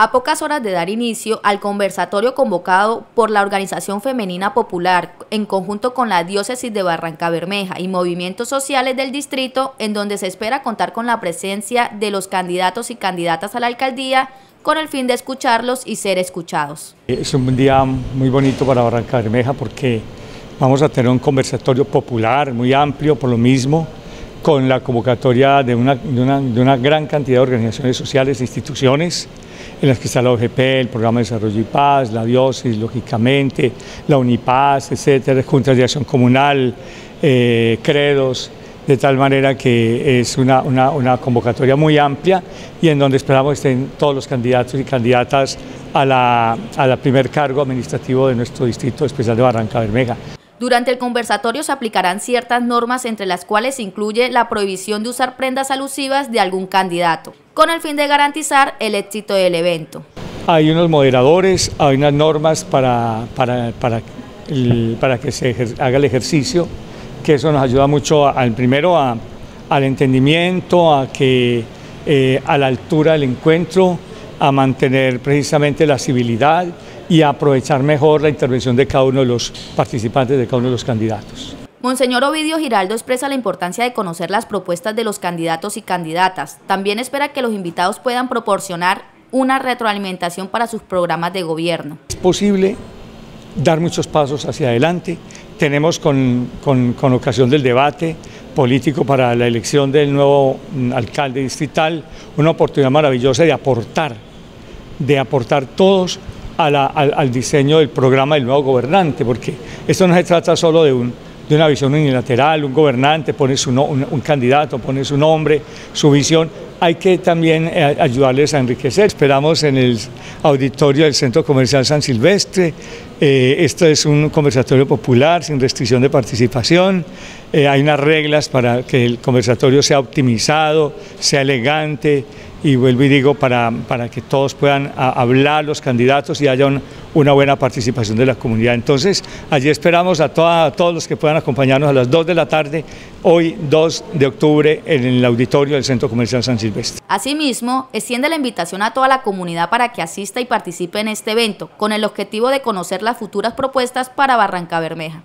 A pocas horas de dar inicio al conversatorio convocado por la Organización Femenina Popular en conjunto con la Diócesis de Barranca Bermeja y movimientos sociales del distrito, en donde se espera contar con la presencia de los candidatos y candidatas a la alcaldía con el fin de escucharlos y ser escuchados. Es un día muy bonito para Barranca Bermeja porque vamos a tener un conversatorio popular muy amplio por lo mismo con la convocatoria de una, de una, gran cantidad de organizaciones sociales e instituciones en las que está la OGP, el Programa de Desarrollo y Paz, la Diócesis, lógicamente, la Unipaz, etcétera, Juntas de Acción Comunal, eh, credos, de tal manera que es una, una, una, convocatoria muy amplia y en donde esperamos estén todos los candidatos y candidatas a la, a la primer cargo administrativo de nuestro Distrito Especial de Barranca Bermeja. Durante el conversatorio se aplicarán ciertas normas entre las cuales incluye la prohibición de usar prendas alusivas de algún candidato, con el fin de garantizar el éxito del evento. Hay unos moderadores, hay unas normas para, para, para, que se haga el ejercicio, que eso nos ayuda mucho al primero a, al entendimiento, a que eh, a la altura del encuentro, a mantener precisamente la civilidad y aprovechar mejor la intervención de cada uno de los participantes, de cada uno de los candidatos. Monseñor Ovidio Giraldo expresa la importancia de conocer las propuestas de los candidatos y candidatas. También espera que los invitados puedan proporcionar una retroalimentación para sus programas de gobierno. Es posible dar muchos pasos hacia adelante. Tenemos con, con, con ocasión del debate político para la elección del nuevo alcalde distrital una oportunidad maravillosa de aportar, de aportar todos a la, al, al, diseño del programa del nuevo gobernante, porque esto no se trata solo de, un, de una visión unilateral, un gobernante pone su no, un, un, candidato, pone su nombre, su visión, hay que también eh, ayudarles a enriquecer. Esperamos en el auditorio del Centro Comercial San Silvestre, eh, esto es un conversatorio popular sin restricción de participación, eh, hay unas reglas para que el conversatorio sea optimizado, sea elegante, y vuelvo y digo, para, para que todos puedan hablar los candidatos y haya un, una buena participación de la comunidad. Entonces, allí esperamos a, a, todos los que puedan acompañarnos a las 2 de la tarde, hoy 2 de octubre, en el auditorio del Centro Comercial San Silvestre. Asimismo, extiende la invitación a toda la comunidad para que asista y participe en este evento, con el objetivo de conocer las futuras propuestas para Barranca Bermeja.